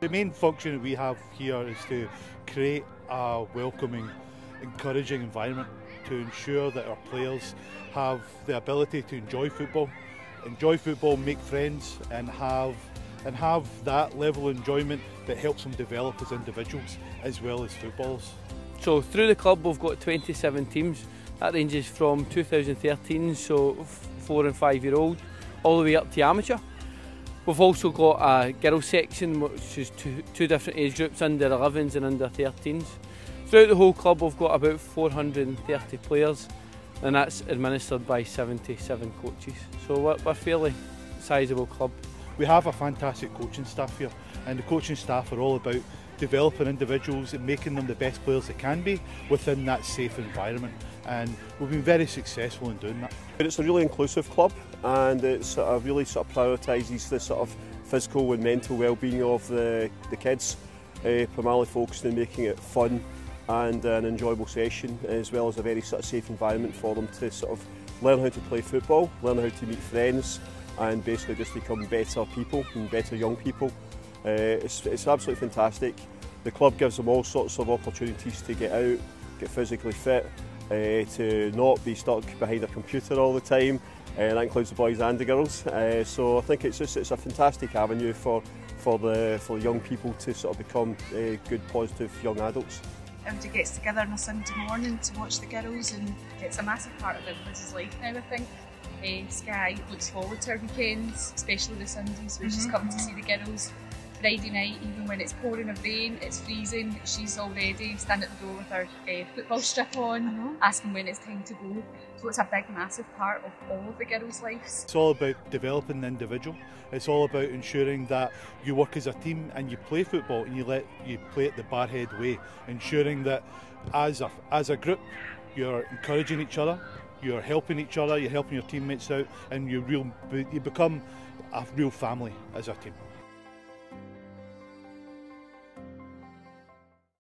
The main function we have here is to create a welcoming, encouraging environment to ensure that our players have the ability to enjoy football, enjoy football, make friends, and have and have that level of enjoyment that helps them develop as individuals as well as footballers. So through the club we've got 27 teams. That ranges from 2013, so four and five year old, all the way up to amateur. We've also got a girls section, which is two, two different age groups, under 11s and under 13s. Throughout the whole club, we've got about 430 players, and that's administered by 77 coaches. So we're, we're a fairly sizable club. We have a fantastic coaching staff here and the coaching staff are all about developing individuals and making them the best players they can be within that safe environment and we've been very successful in doing that. It's a really inclusive club and it sort of really sort of prioritises the sort of physical and mental well-being of the, the kids, uh, primarily focused on making it fun and an enjoyable session as well as a very sort of safe environment for them to sort of learn how to play football, learn how to meet friends and basically just become better people and better young people. Uh, it's, it's absolutely fantastic. The club gives them all sorts of opportunities to get out, get physically fit, uh, to not be stuck behind a computer all the time. Uh, that includes the boys and the girls. Uh, so I think it's just it's a fantastic avenue for for the for young people to sort of become uh, good, positive young adults. Everybody gets together on a Sunday morning to watch the girls, and it's a massive part of everybody's life now. I think. Uh, Sky looks forward to our weekends, especially the Sundays where mm -hmm. she's come to see the girls Friday night, even when it's pouring of rain, it's freezing, she's already standing at the door with her uh, football strip on, uh -huh. asking when it's time to go. So it's a big, massive part of all of the girls' lives. It's all about developing the individual. It's all about ensuring that you work as a team and you play football and you let you play it the Barrhead way, ensuring that as a as a group you're encouraging each other, you're helping each other, you're helping your teammates out, and you real you become a real family as a team.